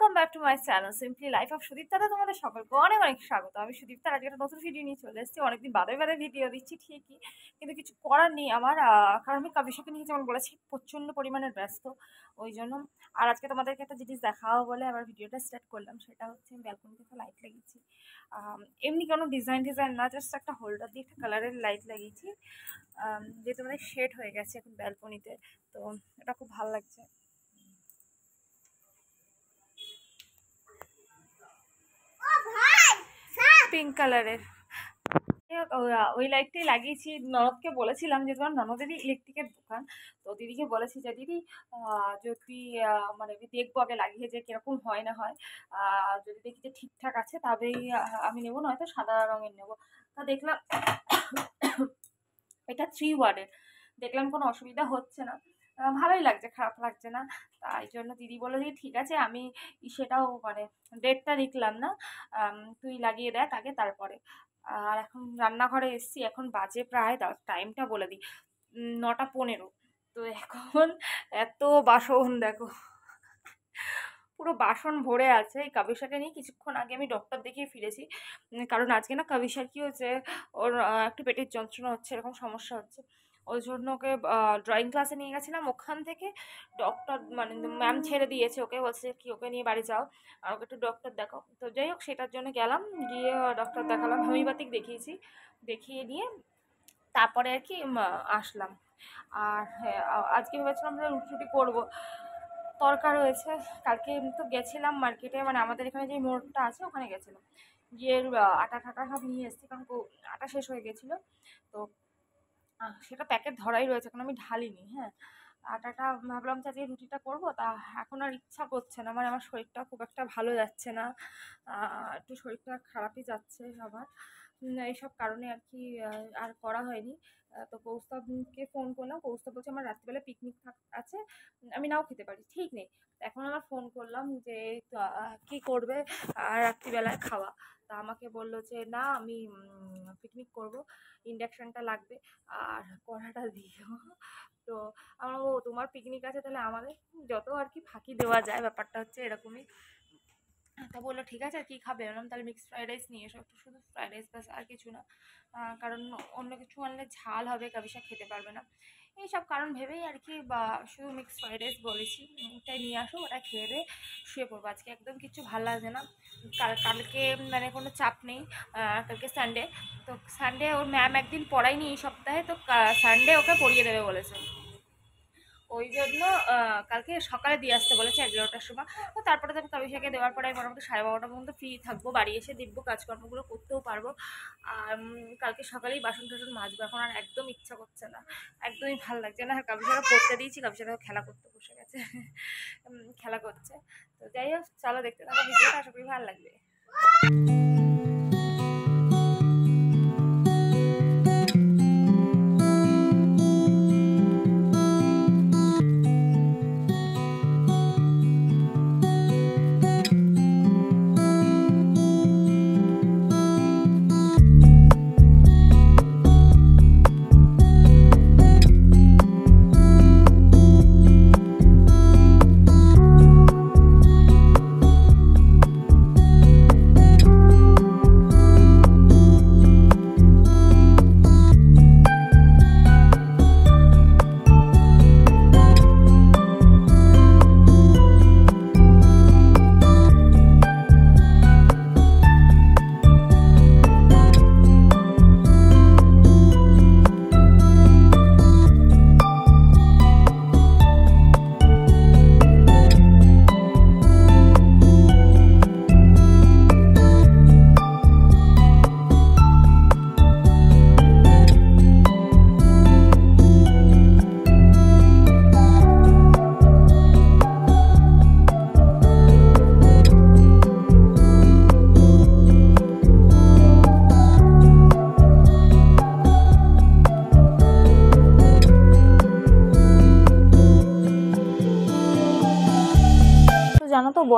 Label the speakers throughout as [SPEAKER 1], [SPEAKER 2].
[SPEAKER 1] Welcome back to my channel simply life of সুদীপ্তাতে তোমাদের সকলকে অনেক অনেক স্বাগত। আমি সুদীপ্তার আজকে একটা নতুন ভিডিও নিয়ে চলে এসেছি। অনেকদিন বাদে বাদে ভিডিও দিচ্ছি, ঠিকই। কিন্তু কিছু করার নেই আমার। কারণ আমি কাবিশকে নিয়ে যেমন বলেছি, প্রচণ্ড পরিমাণের ব্যস্ত, ওই জন্য। আর আজকে তোমাদেরকে একটা জিনিস দেখাও বলে আবার ভিডিওটা স্টার্ট করলাম, সেটা হচ্ছে আমি ব্যালকনি থেকে লাইট লাগিয়েছি। এমনি কোনো ডিজাইন ডিজাইন না জাস্ট একটা হোল্ডার দিয়ে একটা কালারের লাইট লাগিয়েছি। যেহেতু মানে শেড হয়ে গেছে এখন ব্যালকনিতে তো এটা খুব ভালো লাগছে। পিঙ্ক কালারের ওই লাইটটাই লাগিয়েছি। ননদকে বলেছিলাম যে, তোমার ননদেরই ইলেকট্রিকের দোকান। তো দিদিকে বলেছি যে, দিদি যদি মানে আমি দেখব আগে লাগিয়ে যে কীরকম হয় না হয়। যদি দেখি যে ঠিকঠাক আছে, তবেই আমি নেব, নয়তো সাদা রঙের নেব। তা দেখলাম, এটা থ্রি ওয়ার্ডের দেখলাম কোনো অসুবিধা হচ্ছে না। ভালোই লাগছে, খারাপ লাগছে না। তাই জন্য দিদি বলে যে, ঠিক আছে, আমি সেটাও মানে ডেটটা লিখলাম না। তুই লাগিয়ে দেখ আগে, তারপরে। আর এখন রান্নাঘরে এসছি, এখন বাজে প্রায় টাইমটা বলে দিই নটা পনেরো। তো এখন এত বাসন, দেখো। পুরো বাসন ভরে আছে। এই কাবিসাকে নিয়ে কিছুক্ষণ আগে আমি ডক্টর দেখিয়ে ফিরেছি। কারণ আজকে না কাবিসার কী হচ্ছে, ওর একটু পেটের যন্ত্রণা হচ্ছে, এরকম সমস্যা হচ্ছে। ওই জন্য ওকে ড্রয়িং ক্লাসে নিয়ে গেছিলাম। ওখান থেকে ডক্টর মানে ম্যাম ছেড়ে দিয়েছে ওকে। বলছে কি, ওকে নিয়ে বাড়ি যাও আর ওকে একটু ডক্টর দেখাও। তো যাই হোক, সেটার জন্য গেলাম। গিয়ে ডক্টর দেখালাম। হোমিওপ্যাথিক দেখিয়েছি। দেখিয়ে নিয়ে তারপরে আর কি আসলাম। আর হ্যাঁ আজকে ভেবেছিলাম যে রুটি করব। তরকা রয়েছে কালকে তো গেছিলাম মার্কেটে মানে আমাদের এখানে যে মোড়টা আছে, ওখানে গেছিলাম। গিয়ে আটা ঠাটা সব নিয়ে এসেছি। কারণ আটা শেষ হয়ে গেছিল। তো সেটা প্যাকেট ধরাই রয়েছে এখন আমি ঢালিনি হ্যাঁ। আটাটা ভাবলাম যে আজকে রুটিটা করব তা এখন আর ইচ্ছা করছে না মানে আমার শরীরটা খুব একটা ভালো যাচ্ছে না একটু শরীরটা খারাপই যাচ্ছে উম, এইসব কারণে আর কি আর করা হয়নি। তো কৌস্তবকে ফোন করলাম। কৌস্তব বলছে, আমার রাত্রিবেলা পিকনিক আছে। আমি নাও খেতে পারি। ঠিক নেই। এখন আমার ফোন করলাম যে কি করবে? আর রাত্রিবেলায় খাওয়া। তা আমাকে বলল যে, না, আমি পিকনিক করব। ইন্ডাকশানটা লাগবে। আর কড়াটা দিও। তো আমার ও, তোমার পিকনিক আছে তাহলে আমাদের যত আর কি ফাঁকি দেওয়া যায়, ব্যাপারটা হচ্ছে এরকমই। তা বলল, ঠিক আছে, আর কী খাবে? বললাম, তাহলে মিক্সড ফ্রাইড রাইস নিয়ে এসো, একটু শুধু ফ্রাইড রাইস ব্যাস, আর কিছু না। কারণ অন্য কিছু আনলে ঝাল হবে কাবিসা খেতে পারবে না। এইসব কারণ ভেবেই আর কি, বা শুধু মিক্সড ফ্রাইড রাইস বলেছি। ওটাই নিয়ে আসো ওটা খেয়ে দিয়ে শুয়ে পড়ব। আজকে একদম কিছু ভালো লাগছে না। কাল, কালকে মানে কোনো চাপ নেই কালকে সানডে তো সানডে ওর ম্যাম একদিন পড়ায়নি এই সপ্তাহে, তো সানডে ওকে পড়িয়ে দেবে বলেছে। ওই জন্য কালকে সকালে দিয়ে আসতে বলেছে এগারোটার সময়। তো তারপরে তো আমি কাবিসাকে দেওয়ার পরে মোটামুটি সাড়ে বারোটা পর্যন্ত ফ্রি থাকব, বাড়ি এসে দেখব, কাজকর্মগুলো করতেও পারব। আর কালকে সকালেই বাসন টাসন মাজবো, এখন আর একদম ইচ্ছা করছে না। একদমই ভালো লাগছে না। আর কাবিসাকে পড়তে দিয়েছি কাবিসাকে খেলা করতে বসে গেছে। খেলা করছে। তো যাই হোক, চলো দেখতে থাকো ভিডিওটা, আশা করি ভালো লাগবে।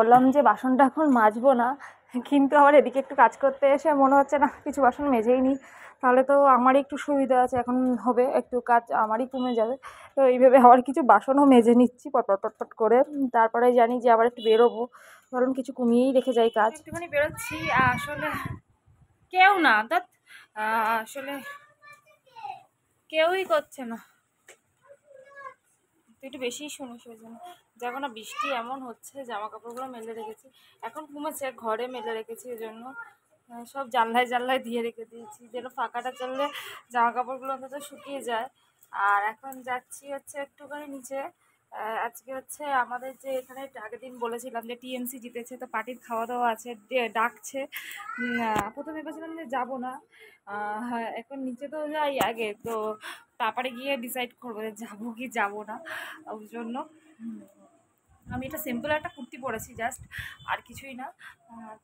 [SPEAKER 1] বললাম যে বাসনটা এখন মাজবো না, কিন্তু আবার এদিকে একটু কাজ করতে এসে মনে হচ্ছে না কিছু বাসন মেজেই নিই তাহলে তো আমারই একটু সুবিধা আছে, এখন হবে, একটু কাজ আমারই কমে যাবে। তো এইভাবে আবার কিছু বাসনও মেজে নিচ্ছি পটপট করে। তারপরে জানি যে আবার একটু বেরোবো কারণ কিছু কমিয়েই রেখে যাই কাজ। একটুখানি বেরোচ্ছি, আসলে কেউ না অর্থাৎ আসলে কেউই করছে না। একটু বেশিই শুনিস ওই জন্য। দেখো না, বৃষ্টি এমন হচ্ছে জামা কাপড়গুলো মেলে রেখেছি। এখন কমেছে ঘরে মেলে রেখেছি এই জন্য সব জানলায় জানলায় দিয়ে রেখে দিয়েছি, যেন ফাঁকাটা চললে জামা কাপড়গুলো অন্তত শুকিয়ে যায়। আর এখন যাচ্ছি হচ্ছে একটুখানি নিচে। আজকে হচ্ছে আমাদের যে এখানে আগের দিন বলেছিলাম যে টিএমসি জিতেছে, তো পার্টির খাওয়া দাওয়া আছে ডাকছে। প্রথমে ভেবেছিলাম যে যাব না। এখন নিচে তো যাই আগে, তো তারপরে গিয়ে ডিসাইড করব যে যাব কি যাব না, ওই জন্য। আমি এটা সিম্পল একটা কুর্তি পরেছি জাস্ট আর কিছুই না।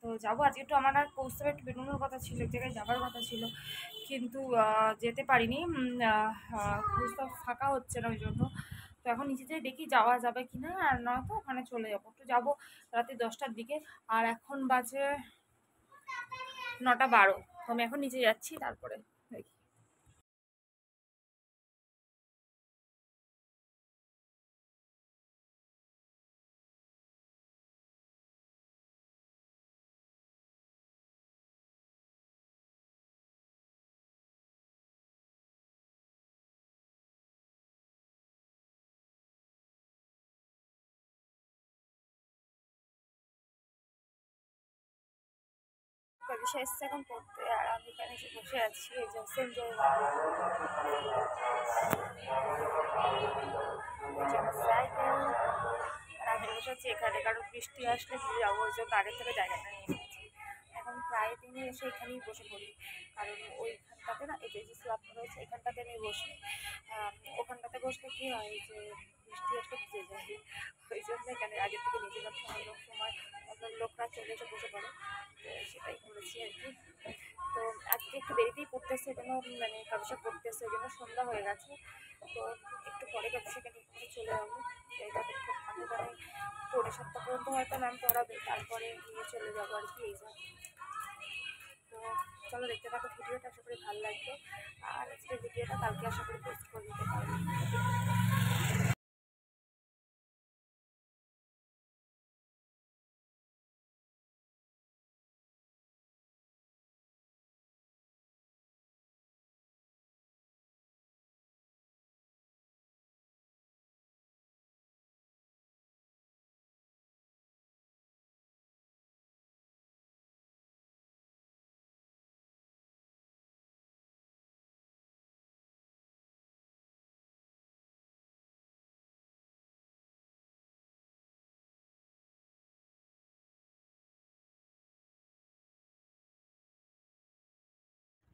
[SPEAKER 1] তো যাব আজকে একটু, আমার আর কৌস্তবে একটু বেরোনোর কথা ছিল, এক জায়গায় যাবার কথা ছিল। কিন্তু যেতে পারিনি। কৌস্তব ফাঁকা হচ্ছে না ওই জন্য তো এখন নিচে যেয়ে দেখি যাওয়া যাবে কি না, আর নয়তো ওখানে চলে যাব। একটু যাব রাতে দশটার দিকে। আর এখন বাজে নটা বারো। আমি এখন নিচে যাচ্ছি তারপরে। কবিশা এসছে এখন পড়তে আর আমি এখানে এসে বসে আছি, এই যে সাইকেল আর আমি বসে আছি এখানে, কারণ বৃষ্টি আসলে ভিজে যাব, ওই জন্য আগে থেকে জায়গাটা নিয়ে নিয়েছি এখন প্রায় দিনই এসে এখানেই বসে পড়ি, কারণ ওইখানটাতে না, এই যে যে স্ল্যাবটা রয়েছে, এখানটাতে আমি বসি। ওখানটাতে বসলে কী হয় যে বৃষ্টি আসলে ভিজে যায়। ওই জন্য এখানে আগে থেকে নিজেরা সময় লোকরা চলে এসে বসে পড়ে। জন্য মানে কাবিসা পড়তেছে ওই জন্য সন্ধ্যা হয়ে গেছে। তো একটু পরে কাবিসাকে নিয়ে একটু চলে যাব। এটা খুব ভালো মানে পরে সপ্তাহ পর্যন্ত হয়তো ম্যাম পড়াবে, তারপরে নিয়ে চলে যাব আর কি এই যা। তো চলো দেখতে থাকো ভিডিওটা, আশা করি ভালো লাগবে আর আজকের ভিডিওটা কালকে আশা করি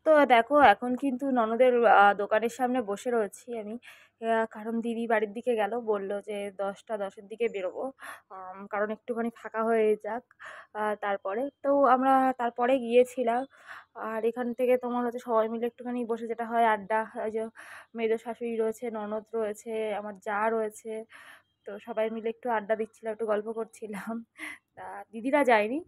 [SPEAKER 1] তো দেখো, এখন কিন্তু ননদের দোকানের সামনে বসে রয়েছি আমি। কারণ দিদি বাড়ির দিকে গেল, বলল যে দশটা, দশের দিকে বেরোবো। কারণ একটুখানি ফাঁকা হয়ে যাক। তারপরে, তো আমরা তারপরে গিয়েছিলাম। আর এখান থেকে তোমার হচ্ছে সবাই মিলে একটুখানি বসে যেটা হয় আড্ডা। যে মেয়েদের শাশুড়ি রয়েছে, ননদ রয়েছে, আমার যা রয়েছে। তো সবাই মিলে একটু আড্ডা দিচ্ছিলাম, একটু গল্প করছিলাম। তা দিদিরা যায়নি।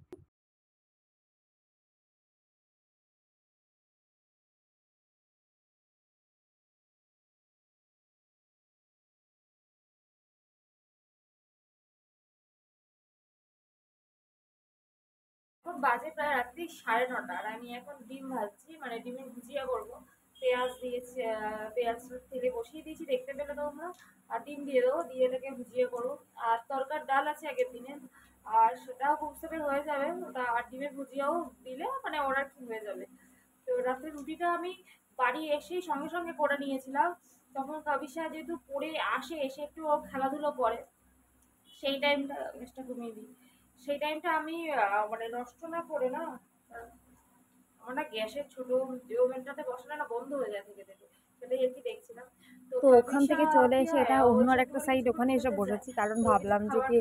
[SPEAKER 1] বাজে প্রায় রাত্রি সাড়ে নটা। আর আমি এখন ডিম ভাজছি মানে ডিমের ভুজিয়া করব। পেঁয়াজ দিয়েছি পেঁয়াজ তেলে বসিয়ে দিয়েছি, দেখতে পেলে তোমরা। আর ডিম দিয়ে দেবো, দিয়ে এটাকে ভুজিয়া করব। আর তরকার ডাল আছে আগের দিনে। আর সেটাও বুঝতে হয়ে যাবে। ওটা আর ডিমের ভুজিয়াও দিলে মানে ওরা কি হয়ে যাবে। তো রাত্রে রুটিটা আমি বাড়ি এসেই সঙ্গে সঙ্গে করে নিয়েছিলাম। তখন কাবিসা যেহেতু পড়ে আসে, এসে একটু খেলাধুলো করে, সেই টাইমটা গ্যাসটা কমিয়ে দিই। সেই টাইমটা আমি মানে নষ্ট না করে না আমার না গ্যাসের ছোট ওভেনটাতে বসালে না বন্ধ হয়ে যায় থেকে থেকে। সেটাই আর কি দেখছিলাম।
[SPEAKER 2] তো ওখান থেকে চলে এসে এটা অন্য একটা সাইড ওখানে এসে বসেছি। কারণ ভাবলাম যে কি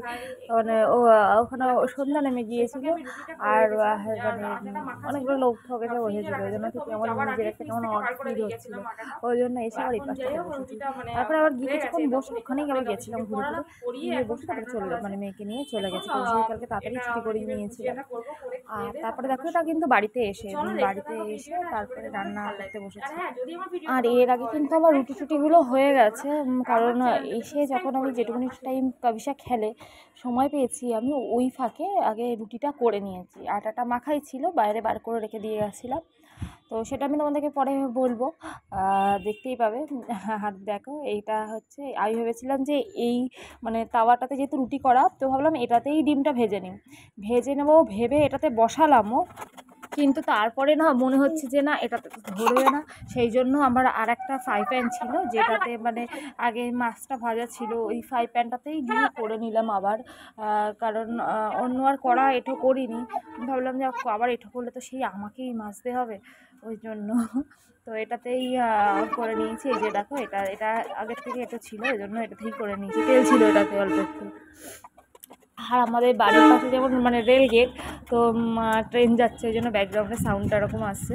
[SPEAKER 2] মানে ও ওখানে সন্ধ্যা নেমে গিয়েছিল। আর মানে অনেকগুলো লোক ঠক এসে বসেছিল ওই জন্য ঠিক কেমন নিজের একটা কেমন অস্থির হচ্ছিল। ওই জন্য এসে আবার এই পাশটাতে বসেছি। তারপরে আবার গিয়ে কিছুক্ষণ বসে ওখানেই আবার গেছিলাম ঘুরে ঘুরে গিয়ে বসে তারপরে চলে মানে মেয়েকে নিয়ে চলে গেছে। কালকে তাড়াতাড়ি ছুটি করে নিয়েছিলাম আর তারপরে দেখো এটা কিন্তু বাড়িতে এসে বাড়িতে এসে তারপরে রান্না করতে বসেছি আর এর
[SPEAKER 1] এর আগে কিন্তু আমার রুটি টুটিগুলো হয়ে গেছে কারণ এসে যখন আমি যেটুকুনি টাইম কাবিসা খেলে সময় পেয়েছি, আমি ওই ফাঁকে আগে রুটিটা করে নিয়েছি। আটাটা মাখাই ছিল, বাইরে বার করে রেখে দিয়ে গেছিলাম। তো সেটা আমি তোমাদেরকে পরে বলব। দেখতেই পাবে। আর দেখো, এইটা হচ্ছে, আমি ভেবেছিলাম যে এই মানে তাওয়াটাতে যেহেতু রুটি করা, তো ভাবলাম এটাতেই ডিমটা ভেজে নিই। ভেজে নেব, ভেবে এটাতে বসালামও। কিন্তু তারপরে না মনে হচ্ছে যে না, এটাতে ধরবে না। সেই জন্য আমার আর একটা ফ্রাই প্যান ছিল, যেটাতে মানে আগে মাছটা ভাজা ছিল, ওই ফ্রাই প্যানটাতেই দিয়ে করে নিলাম আবার। কারণ অন্য আর করা এঁটো করিনি। ভাবলাম যে আবার এঁটো করলে তো সেই আমাকেই মাজতে হবে, ওই জন্য। তো এটাতেই করে নিয়েছি। এই যে দেখো, এটা এটা আগের থেকে এটা ছিল এই জন্য এটাতেই করে নিয়েছি। তেল ছিল এটাতে অল্প একটু। আর আমাদের বাড়ির পাশে যেমন মানে রেল গেট তো ট্রেন যাচ্ছে, ওই জন্য ব্যাকগ্রাউন্ডে সাউন্ডটা এরকম আসছে।